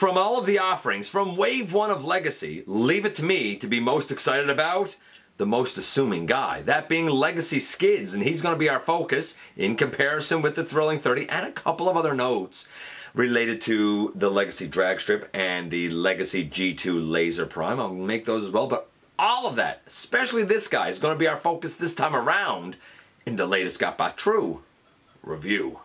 From all of the offerings, from Wave 1 of Legacy, leave it to me to be most excited about the most assuming guy. That being Legacy Skids, and he's going to be our focus in comparison with the Thrilling 30 and a couple of other notes related to the Legacy Dragstrip and the Legacy G2 Laser Prime. I'll make those as well, but all of that, especially this guy, is going to be our focus this time around in the latest GotBot True review.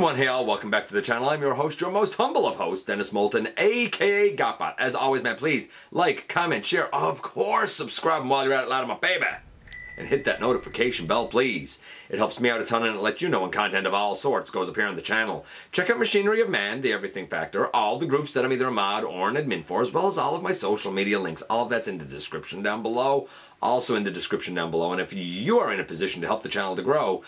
One hey all, welcome back to the channel. I'm your host, your most humble of hosts, Dennis Moulton, aka Gotbot. As always, man, please like, comment, share, of course, subscribe and while you're at it loud, my baby. And hit that notification bell, please. It helps me out a ton and it lets you know when content of all sorts goes up here on the channel. Check out Machinery of Man, The Everything Factor, all the groups that I'm either a mod or an admin for, as well as all of my social media links. All of that's in the description down below also in the description down below. And if you are in a position to help the channel to grow,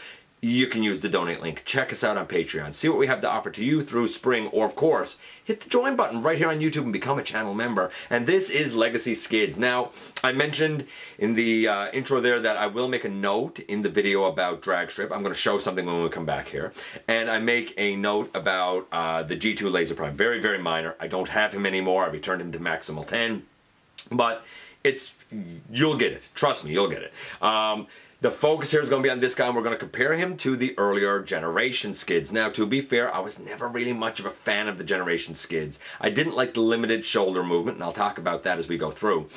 you can use the donate link. Check us out on Patreon. See what we have to offer to you through spring, or of course, hit the join button right here on YouTube and become a channel member. And this is Legacy Skids. Now, I mentioned in the uh, intro there that I will make a note in the video about Dragstrip. I'm going to show something when we come back here. And I make a note about uh, the G2 Laser Prime. Very, very minor. I don't have him anymore. I've returned him to Maximal 10. But it's, you'll get it. Trust me, you'll get it. Um, the focus here is going to be on this guy, and we're going to compare him to the earlier generation skids. Now, to be fair, I was never really much of a fan of the generation skids. I didn't like the limited shoulder movement, and I'll talk about that as we go through.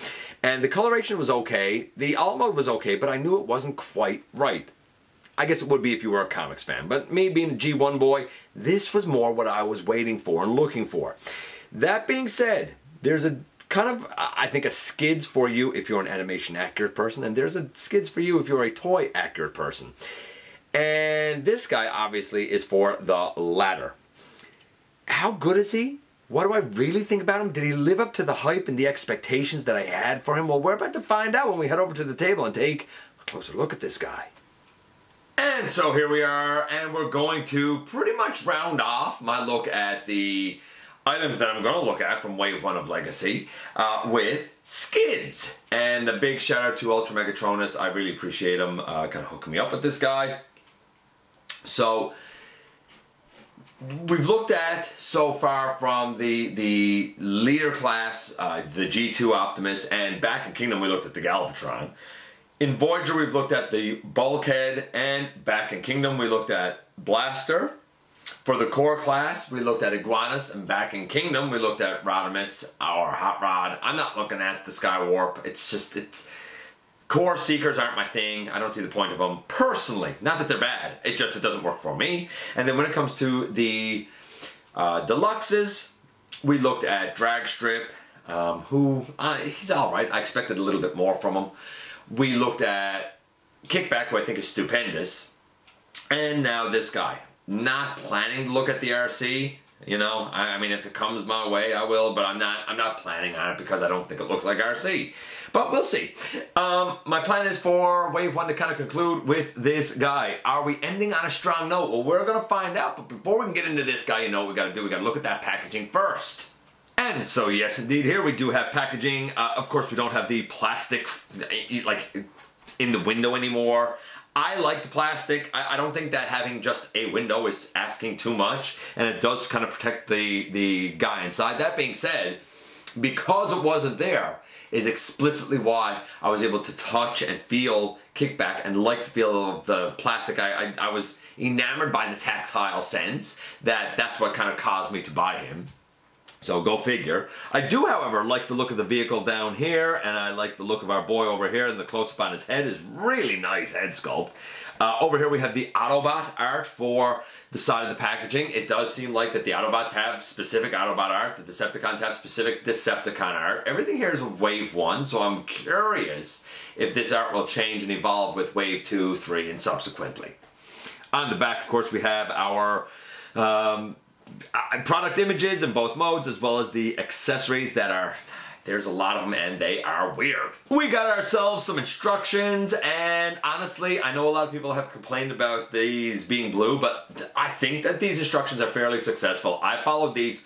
And the coloration was okay, the alt mode was okay, but I knew it wasn't quite right. I guess it would be if you were a comics fan, but me being a G1 boy, this was more what I was waiting for and looking for. That being said, there's a kind of, I think, a skids for you if you're an animation accurate person, and there's a skids for you if you're a toy accurate person. And this guy, obviously, is for the latter. How good is he? What do I really think about him? Did he live up to the hype and the expectations that I had for him? Well, we're about to find out when we head over to the table and take a closer look at this guy. And so here we are, and we're going to pretty much round off my look at the items that I'm going to look at from Wave 1 of Legacy uh, with skids. And a big shout out to Ultra Megatronous. I really appreciate him uh, kind of hooking me up with this guy. So, we've looked at so far from the the leader class, uh, the G2 Optimus, and back in Kingdom we looked at the Galvatron. In Voyager we've looked at the Bulkhead, and back in Kingdom we looked at Blaster, for the core class, we looked at Iguanus, and back in Kingdom, we looked at Rodimus, our Hot Rod. I'm not looking at the Skywarp. It's just, it's... Core Seekers aren't my thing. I don't see the point of them personally. Not that they're bad. It's just it doesn't work for me. And then when it comes to the uh, Deluxes, we looked at Dragstrip, um, who, uh, he's alright. I expected a little bit more from him. We looked at Kickback, who I think is stupendous. And now this guy not planning to look at the Arcee. You know, I, I, mean, if it comes my way, I will, but I'm not. I'm not planning on it because I don't think it looks like Arcee. But we'll see. Um, my plan is for Wave One to kind of conclude with this guy. Are we ending on a strong note? Well, we're gonna find out. But before we can get into this guy, you know what we got to do? We got to look at that packaging first. And so, yes, indeed, here we do have packaging. Uh, of course, we don't have the plastic, like, in the window anymore. I like the plastic. I, I, don't think that having just a window is asking too much, and it does kind of protect the, the guy inside. That being said, because it wasn't there, is explicitly why I was able to touch and feel kickback and like the feel of the plastic. I, I, I was enamored by the tactile sense that that's what kind of caused me to buy him. So go figure. I do, however, like the look of the vehicle down here, and I like the look of our boy over here, and the close-up on his head is really nice head sculpt. Uh, over here we have the Autobot art for the side of the packaging. It does seem like that the Autobots have specific Autobot art, the Decepticons have specific Decepticon art. Everything here is Wave 1, so I'm curious if this art will change and evolve with Wave 2, 3, and subsequently. On the back, of course, we have our um, Uh, product images in both modes as well as the accessories that are there's a lot of them and they are weird. We got ourselves some instructions and honestly, I know a lot of people have complained about these being blue, but I think that these instructions are fairly successful. I followed these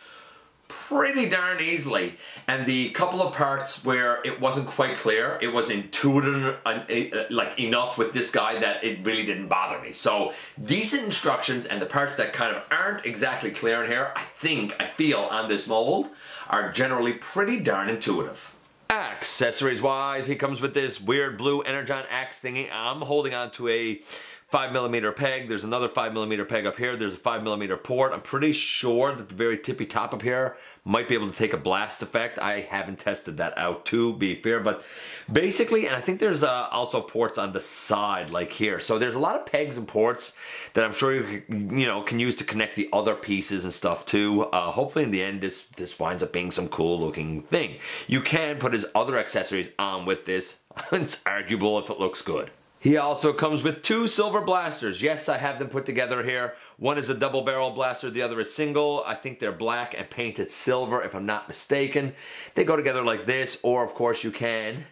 pretty darn easily. And the couple of parts where it wasn't quite clear, it was intuitive uh, uh, like enough with this guy that it really didn't bother me. So decent instructions and the parts that kind of aren't exactly clear in here, I think, I feel on this mold, are generally pretty darn intuitive. Accessories wise, he comes with this weird blue Energon axe thingy. I'm holding on to a five millimeter peg. There's another five millimeter peg up here. There's a five millimeter port. I'm pretty sure that the very tippy top up here might be able to take a blast effect. I haven't tested that out to be fair, but basically, and I think there's uh, also ports on the side like here. So there's a lot of pegs and ports that I'm sure you you know can use to connect the other pieces and stuff too. Uh, hopefully in the end this this winds up being some cool looking thing. You can put his other accessories on with this. it's arguable if it looks good. He also comes with two silver blasters. Yes, I have them put together here. One is a double barrel blaster, the other is single. I think they're black and painted silver if I'm not mistaken. They go together like this, or of course you can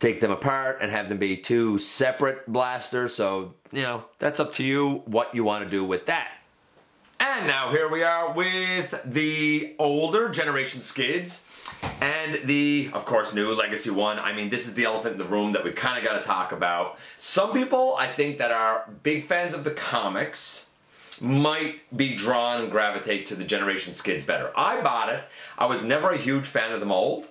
take them apart and have them be two separate blasters. So, you know, that's up to you what you want to do with that. And now here we are with the older generation skids. And the, of course, new Legacy 1. I mean, this is the elephant in the room that we kind of got to talk about. Some people, I think, that are big fans of the comics might be drawn and gravitate to the Generation Skids better. I bought it. I was never a huge fan of the mold.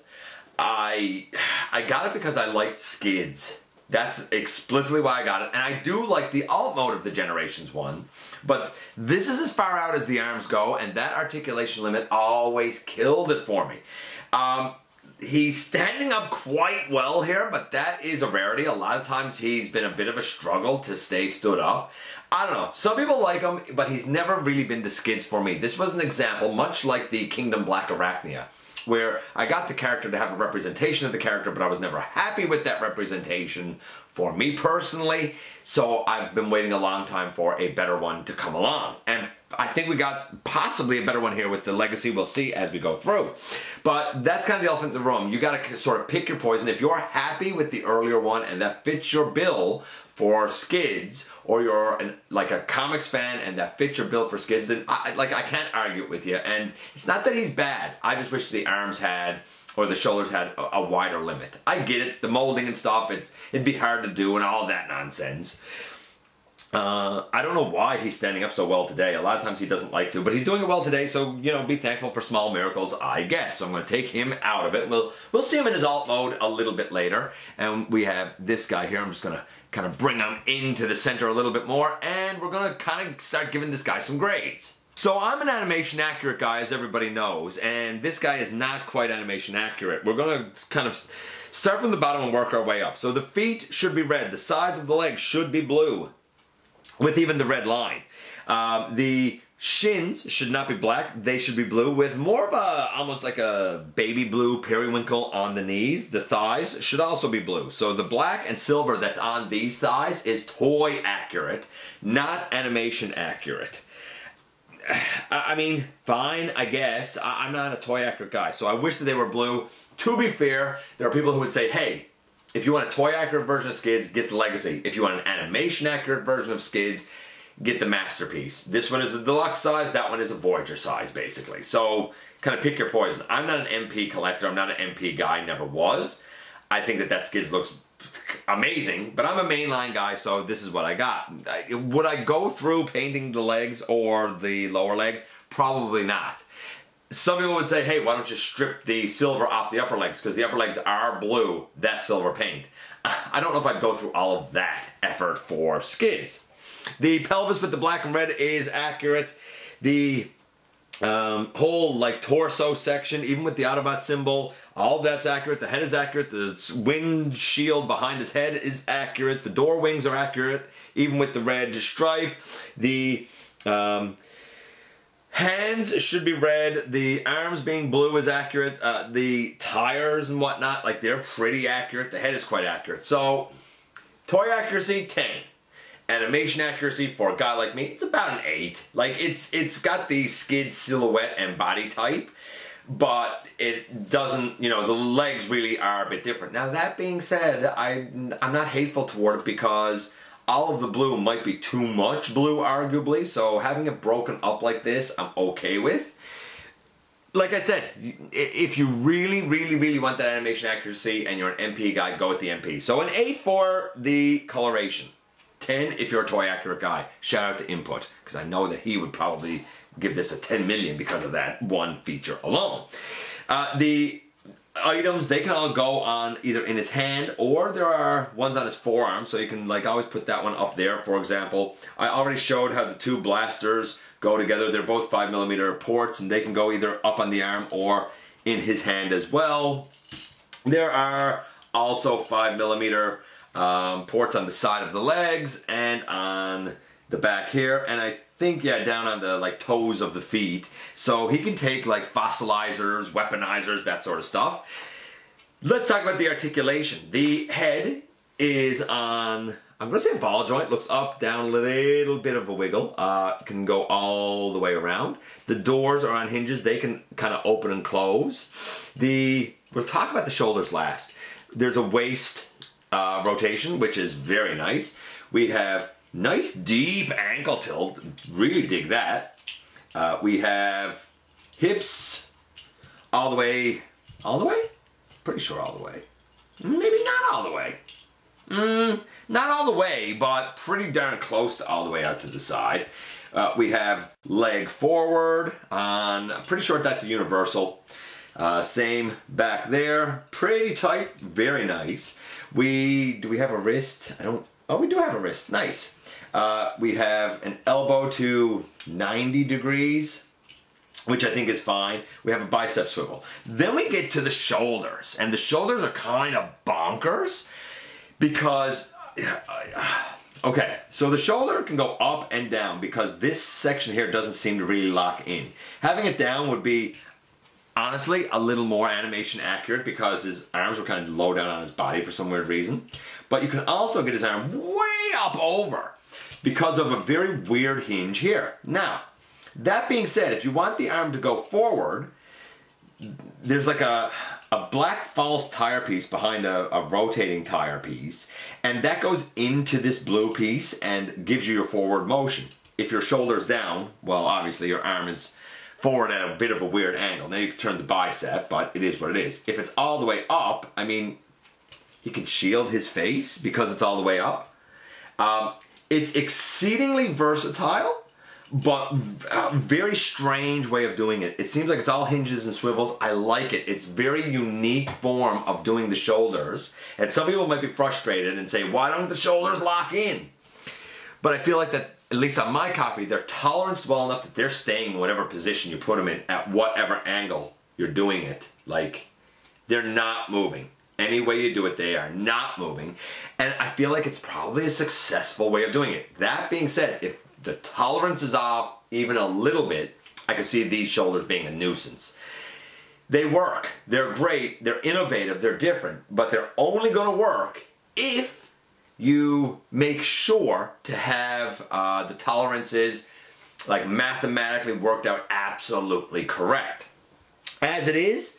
I I got it because I liked Skids. That's explicitly why I got it. And I do like the alt mode of the Generations one, but this is as far out as the arms go, and that articulation limit always killed it for me. Um, he's standing up quite well here, but that is a rarity. A lot of times he's been a bit of a struggle to stay stood up. I don't know. Some people like him, but he's never really been the skids for me. This was an example, much like the Kingdom Black Arachnia, where I got the character to have a representation of the character, but I was never happy with that representation for me personally. So I've been waiting a long time for a better one to come along. And I think we got possibly a better one here with the legacy. We'll see as we go through. But that's kind of the elephant in the room. You got to sort of pick your poison. If you're happy with the earlier one and that fits your bill for skids, or you're an, like a comics fan and that fits your bill for skids, then I, like I can't argue with you. And it's not that he's bad. I just wish the arms had or the shoulders had a, a wider limit. I get it, the molding and stuff. It's it'd be hard to do and all that nonsense. Uh, I don't know why he's standing up so well today. A lot of times he doesn't like to, but he's doing it well today. So you know, be thankful for small miracles, I guess. So I'm going to take him out of it. We'll we'll see him in his alt mode a little bit later, and we have this guy here. I'm just going to kind of bring him into the center a little bit more, and we're going to kind of start giving this guy some grades. So I'm an animation accurate guy, as everybody knows, and this guy is not quite animation accurate. We're going to kind of start from the bottom and work our way up. So the feet should be red. The sides of the legs should be blue with even the red line. Um, the shins should not be black, they should be blue with more of a, almost like a baby blue periwinkle on the knees. The thighs should also be blue. So the black and silver that's on these thighs is toy accurate, not animation accurate. I mean, fine, I guess. I'm not a toy accurate guy, so I wish that they were blue. To be fair, there are people who would say, hey, if you want a toy accurate version of Skids, get the Legacy. If you want an animation accurate version of Skids, get the Masterpiece. This one is a deluxe size, that one is a Voyager size, basically. So, kind of pick your poison. I'm not an MP collector, I'm not an MP guy, never was. I think that that Skids looks amazing, but I'm a mainline guy, so this is what I got. Would I go through painting the legs or the lower legs? Probably not. Some people would say, hey, why don't you strip the silver off the upper legs? Because the upper legs are blue, that's silver paint. I don't know if I'd go through all of that effort for skids. The pelvis with the black and red is accurate. The um, whole like torso section, even with the Autobot symbol, all that's accurate. The head is accurate. The windshield behind his head is accurate. The door wings are accurate, even with the red stripe. The um, Hands should be red. The arms being blue is accurate. Uh, the tires and whatnot, like they're pretty accurate. The head is quite accurate. So, toy accuracy, 10. Animation accuracy for a guy like me, it's about an 8. Like, it's it's got the skid silhouette and body type, but it doesn't, you know, the legs really are a bit different. Now, that being said, I, I'm not hateful toward it because all of the blue might be too much blue, arguably, so having it broken up like this, I'm okay with. like I said, if you really, really, really want that animation accuracy and you're an MP guy, go with the MP. So an 8 for the coloration. 10 if you're a toy accurate guy. Shout out to Input, because I know that he would probably give this a 10 million because of that one feature alone. Uh, the items, they can all go on either in his hand or there are ones on his forearm, so you can like always put that one up there, for example. I already showed how the two blasters go together. They're both 5 millimeter ports and they can go either up on the arm or in his hand as well. There are also 5 millimeter um, ports on the side of the legs and on the back here and I think yeah down on the like toes of the feet. So he can take like fossilizers weaponizers that sort of stuff. Let's talk about the articulation. The head is on I'm gonna say ball joint. Looks up down a little bit of a wiggle. Uh, can go all the way around. The doors are on hinges. They can kind of open and close. The we'll talk about the shoulders last. There's a waist uh, rotation, which is very nice. We have nice deep ankle tilt, really dig that. Uh, we have hips all the way, all the way? Pretty sure all the way. Maybe not all the way. Mm, not all the way, but pretty darn close to all the way out to the side. Uh, we have leg forward on, pretty sure that's a universal. Uh, same back there, pretty tight, very nice. We, do we have a wrist? I don't, oh we do have a wrist, nice. Uh, we have an elbow to 90 degrees, which I think is fine. We have a bicep swivel. Then we get to the shoulders, and the shoulders are kind of bonkers because, okay, so the shoulder can go up and down because this section here doesn't seem to really lock in. Having it down would be honestly a little more animation accurate because his arms were kind of low down on his body for some weird reason. But you can also get his arm way up over because of a very weird hinge here. Now, that being said, if you want the arm to go forward, there's like a, a black false tire piece behind a, a rotating tire piece, and that goes into this blue piece and gives you your forward motion. If your shoulder's down, well, obviously your arm is forward at a bit of a weird angle. Now you can turn the bicep, but it is what it is. If it's all the way up, I mean, he can shield his face because it's all the way up. Um, it's exceedingly versatile, but a very strange way of doing it. It seems like it's all hinges and swivels. I like it. It's very unique form of doing the shoulders. And some people might be frustrated and say, why don't the shoulders lock in? But I feel like that at least on my copy, they're toleranced well enough that they're staying in whatever position you put them in at whatever angle you're doing it. Like, they're not moving. Any way you do it, they are not moving. And I feel like it's probably a successful way of doing it. That being said, if the tolerance is off even a little bit, I could see these shoulders being a nuisance. They work. They're great. They're innovative. They're different. But they're only going to work if you make sure to have uh, the tolerances like mathematically worked out absolutely correct. As it is,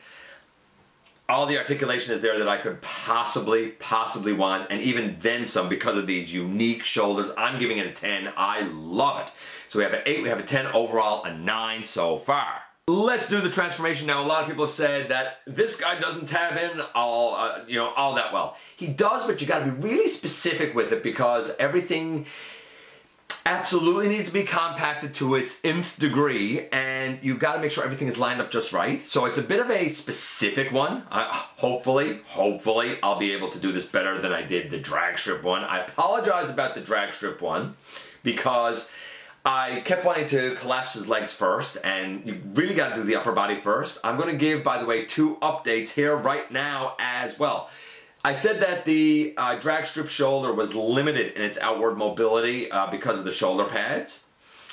all the articulation is there that I could possibly, possibly want, and even then some because of these unique shoulders. I'm giving it a 10. I love it. So we have an 8, we have a 10 overall, a 9 so far. Let's do the transformation now. A lot of people have said that this guy doesn't tab in all, uh, you know, all that well. He does, but you got to be really specific with it because everything absolutely needs to be compacted to its nth degree, and you've got to make sure everything is lined up just right. So it's a bit of a specific one. hopefully, hopefully, I'll be able to do this better than I did the Dragstrip one. I apologize about the Dragstrip one because I kept wanting to collapse his legs first, and you really got to do the upper body first. I'm going to give, by the way, two updates here right now as well. I said that the uh, Dragstrip shoulder was limited in its outward mobility uh, because of the shoulder pads.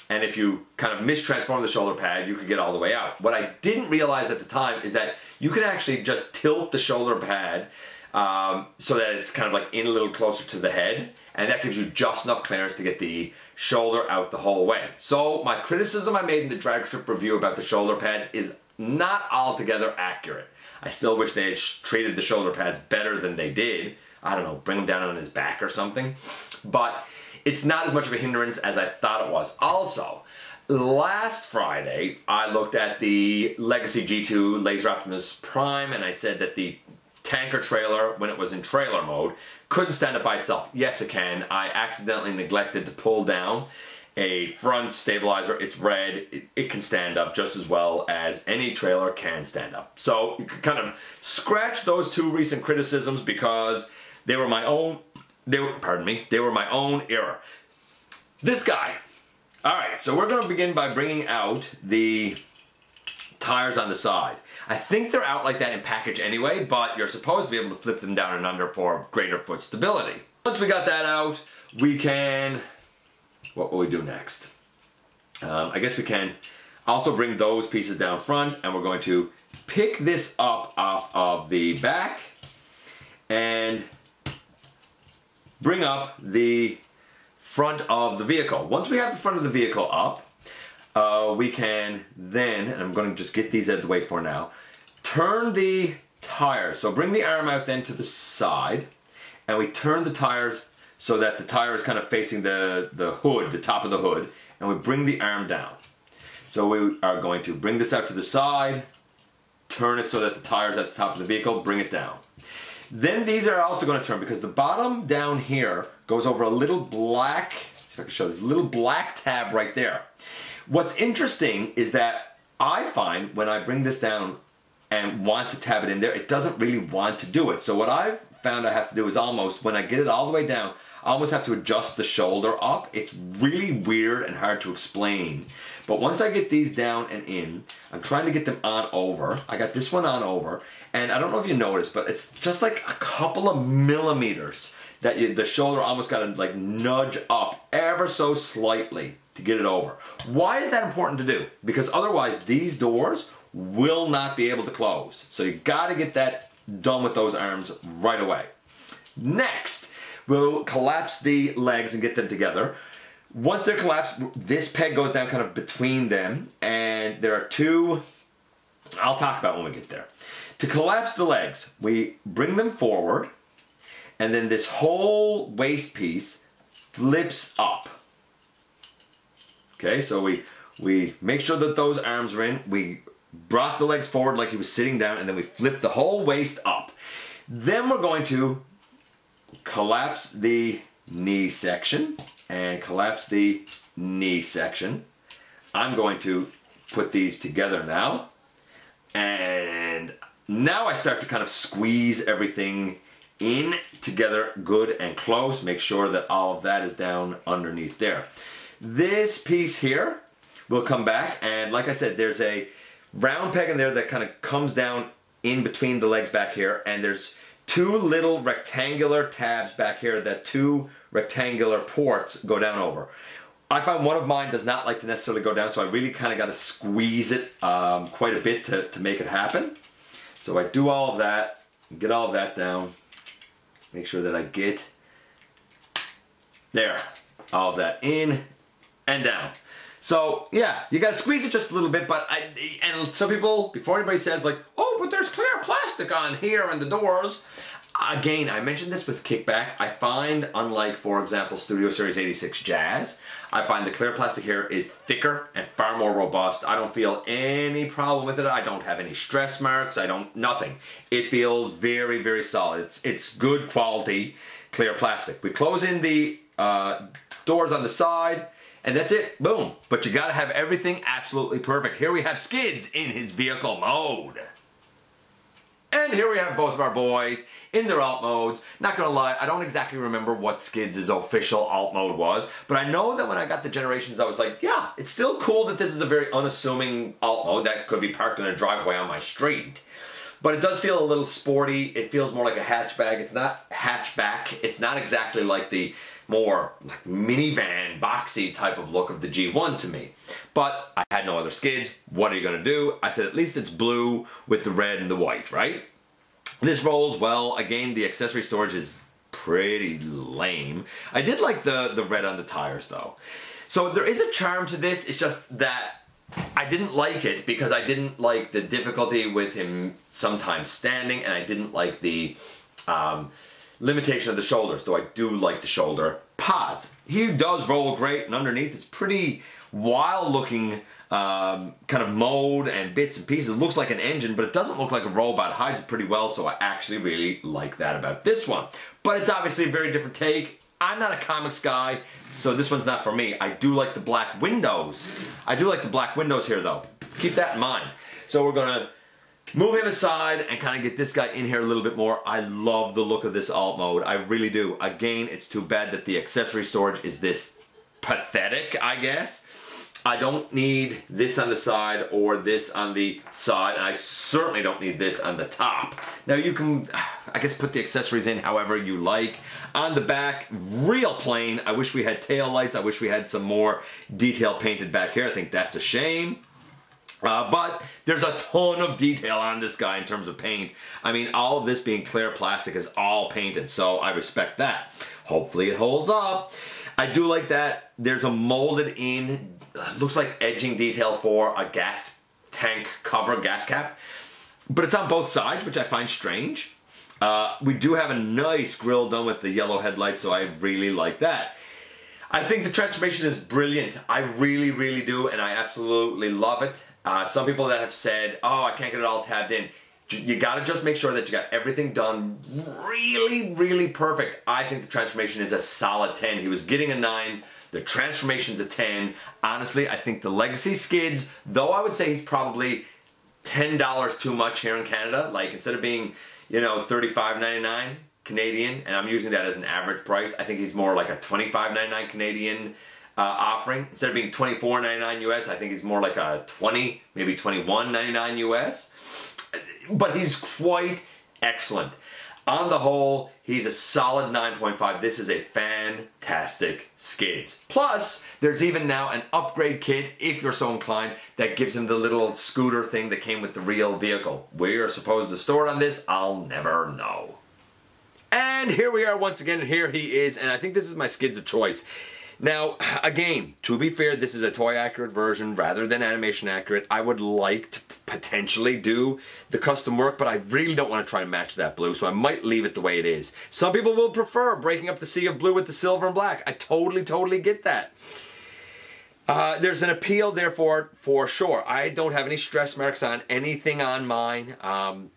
And if you kind of mistransform the shoulder pad, you could get all the way out. What I didn't realize at the time is that you can actually just tilt the shoulder pad um, so that it's kind of like in a little closer to the head and that gives you just enough clearance to get the shoulder out the whole way. So my criticism I made in the Dragstrip review about the shoulder pads is not altogether accurate. I still wish they had treated the shoulder pads better than they did. I don't know, bring them down on his back or something. But it's not as much of a hindrance as I thought it was. Also, Last Friday, I looked at the Legacy G2 Laser Optimus Prime and I said that the tanker trailer, when it was in trailer mode, couldn't stand up by itself. Yes, it can. I accidentally neglected to pull down a front stabilizer. It's red. It, it, can stand up just as well as any trailer can stand up. So you can kind of scratch those two recent criticisms because they were my own. They were, pardon me, they were my own error. This guy. All right, so we're going to begin by bringing out the tires on the side. I think they're out like that in package anyway, but you're supposed to be able to flip them down and under for greater foot stability. Once we got that out, we can, what will we do next? Um, I guess we can also bring those pieces down front and we're going to pick this up off of the back and bring up the front of the vehicle. Once we have the front of the vehicle up, uh, we can then, and I'm going to just get these out of the way for now, turn the tires. So bring the arm out then to the side, and we turn the tires so that the tire is kind of facing the, the hood, the top of the hood, and we bring the arm down. So we are going to bring this out to the side, turn it so that the tire is at the top of the vehicle, bring it down. Then these are also going to turn because the bottom down here goes over a little black, see if I can show this, little black tab right there. What's interesting is that I find when I bring this down and want to tab it in there, it doesn't really want to do it. So what I've found I have to do is almost, when I get it all the way down, I almost have to adjust the shoulder up. It's really weird and hard to explain. But once I get these down and in, I'm trying to get them on over. I got this one on over, and I don't know if you noticed, but it's just like a couple of millimeters that you, the shoulder almost got to like nudge up ever so slightly to get it over. Why is that important to do? Because otherwise these doors will not be able to close. So you got to get that done with those arms right away. Next, we'll collapse the legs and get them together. Once they're collapsed, this peg goes down kind of between them, and there are two, I'll talk about when we get there. To collapse the legs, we bring them forward, and then this whole waist piece flips up. Okay, so we we make sure that those arms are in. We brought the legs forward like he was sitting down, and then we flip the whole waist up. Then we're going to collapse the knee section and collapse the knee section. I'm going to put these together now. And now I start to kind of squeeze everything in together good and close. Make sure that all of that is down underneath there. This piece here will come back and like I said, there's a round peg in there that kind of comes down in between the legs back here and there's two little rectangular tabs back here that two rectangular ports go down over. I find one of mine does not like to necessarily go down so I really kind of got to squeeze it um, quite a bit to, to make it happen. So I do all of that, get all of that down, make sure that I get there, all of that in and down. So yeah, you gotta squeeze it just a little bit, but I and some people before anybody says like, oh, but there's clear plastic on here and the doors. Again, I mentioned this with kickback. I find, unlike for example Studio Series 86 Jazz, I find the clear plastic here is thicker and far more robust. I don't feel any problem with it. I don't have any stress marks. I don't nothing. It feels very very solid. It's it's good quality clear plastic. We close in the uh, doors on the side and that's it, boom. But you gotta have everything absolutely perfect. Here we have Skids in his vehicle mode. And here we have both of our boys in their alt modes. Not gonna lie, I don't exactly remember what Skids' official alt mode was, but I know that when I got the Generations, I was like, yeah, it's still cool that this is a very unassuming alt mode that could be parked in a driveway on my street. But it does feel a little sporty. It feels more like a hatchback. It's not hatchback. It's not exactly like the more like minivan, boxy type of look of the G1 to me. But I had no other skids. What are you gonna do? I said at least it's blue with the red and the white, right? This rolls well. Again, the accessory storage is pretty lame. I did like the, the red on the tires though. So there is a charm to this. It's just that I didn't like it because I didn't like the difficulty with him sometimes standing and I didn't like the um, limitation of the shoulders, though I do like the shoulder pods. He does roll great and underneath it's pretty wild looking um, kind of mode and bits and pieces. It looks like an engine, but it doesn't look like a robot. Hides it pretty well, so I actually really like that about this one. But it's obviously a very different take. I'm not a comics guy, so this one's not for me. I do like the black windows. I do like the black windows here, though. Keep that in mind. So we're gonna move him aside and kind of get this guy in here a little bit more. I love the look of this alt mode. I really do. Again, it's too bad that the accessory storage is this pathetic, I guess. I don't need this on the side or this on the side, and I certainly don't need this on the top. Now you can, I guess, put the accessories in however you like. On the back, real plain. I wish we had tail lights. I wish we had some more detail painted back here. I think that's a shame. Uh, but there's a ton of detail on this guy in terms of paint. I mean, all of this being clear plastic is all painted, so I respect that. Hopefully it holds up. I do like that there's a molded in looks like edging detail for a gas tank cover, gas cap. But it's on both sides, which I find strange. Uh, we do have a nice grill done with the yellow headlights, so I really like that. I think the transformation is brilliant. I really, really do, and I absolutely love it. Uh, some people that have said, oh, I can't get it all tabbed in. You gotta just make sure that you got everything done really, really perfect. I think the transformation is a solid 10. He was getting a 9 the transformation's a 10. Honestly, I think the legacy skids, though I would say he's probably $10 too much here in Canada, like instead of being, you know, $35.99 Canadian, and I'm using that as an average price, I think he's more like a $25.99 Canadian uh, offering. Instead of being $24.99 US, I think he's more like a 20, maybe $21.99 US. But he's quite excellent. On the whole, he's a solid 9.5. This is a fantastic skids. Plus, there's even now an upgrade kit, if you're so inclined, that gives him the little scooter thing that came with the real vehicle. Where you're supposed to store it on this, I'll never know. And here we are once again, and here he is, and I think this is my skids of choice. Now, again, to be fair, this is a toy accurate version rather than animation accurate. I would like to potentially do the custom work, but I really don't want to try and match that blue, so I might leave it the way it is. Some people will prefer breaking up the sea of blue with the silver and black. I totally, totally get that. Uh, there's an appeal, therefore, for sure. I don't have any stress marks on anything on mine. Um,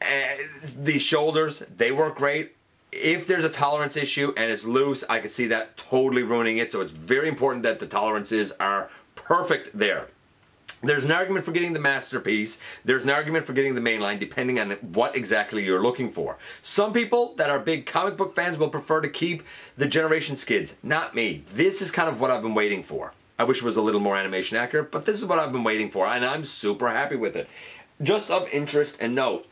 eh, the shoulders, they work great if there's a tolerance issue and it's loose, I could see that totally ruining it. So it's very important that the tolerances are perfect there. There's an argument for getting the masterpiece. There's an argument for getting the mainline, depending on what exactly you're looking for. Some people that are big comic book fans will prefer to keep the Generation Skids. Not me. This is kind of what I've been waiting for. I wish it was a little more animation accurate, but this is what I've been waiting for, and I'm super happy with it. Just of interest and note,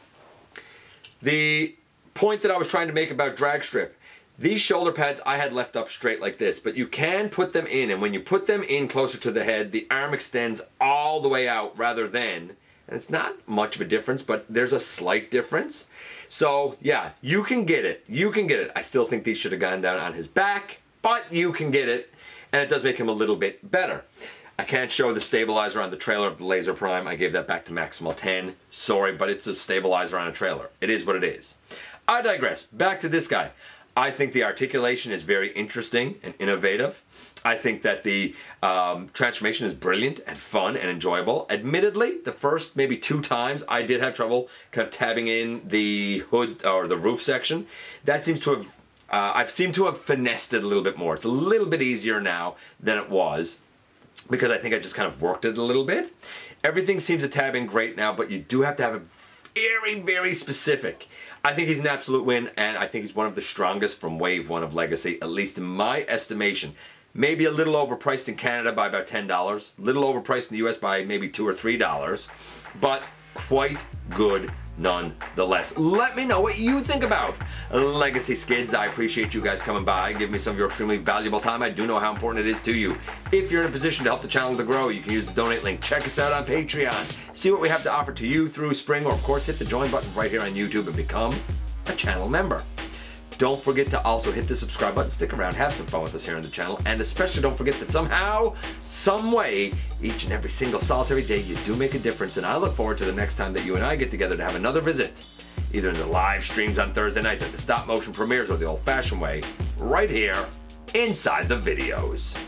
the point that I was trying to make about Dragstrip. These shoulder pads I had left up straight like this, but you can put them in, and when you put them in closer to the head, the arm extends all the way out rather than, and it's not much of a difference, but there's a slight difference. So yeah, you can get it. You can get it. I still think these should have gone down on his back, but you can get it, and it does make him a little bit better. I can't show the stabilizer on the trailer of the Laser Prime. I gave that back to Maximal 10. Sorry, but it's a stabilizer on a trailer. It is what it is. I digress. Back to this guy. I think the articulation is very interesting and innovative. I think that the um, transformation is brilliant and fun and enjoyable. Admittedly, the first maybe two times I did have trouble kind of tabbing in the hood or the roof section. That seems to have, uh, I've seemed to have finessed it a little bit more. It's a little bit easier now than it was because I think I just kind of worked it a little bit. Everything seems to tab in great now, but you do have to have a very, very specific. I think he's an absolute win, and I think he's one of the strongest from Wave 1 of Legacy, at least in my estimation. Maybe a little overpriced in Canada by about $10, a little overpriced in the US by maybe 2 or $3, but quite good nonetheless. Let me know what you think about Legacy Skids. I appreciate you guys coming by, give me some of your extremely valuable time. I do know how important it is to you. If you're in a position to help the channel to grow, you can use the donate link. Check us out on Patreon. See what we have to offer to you through spring, or of course hit the join button right here on YouTube and become a channel member. Don't forget to also hit the subscribe button, stick around, have some fun with us here on the channel, and especially don't forget that somehow, some way, each and every single solitary day, you do make a difference, and I look forward to the next time that you and I get together to have another visit, either in the live streams on Thursday nights at the stop motion premieres or the old fashioned way, right here, inside the videos.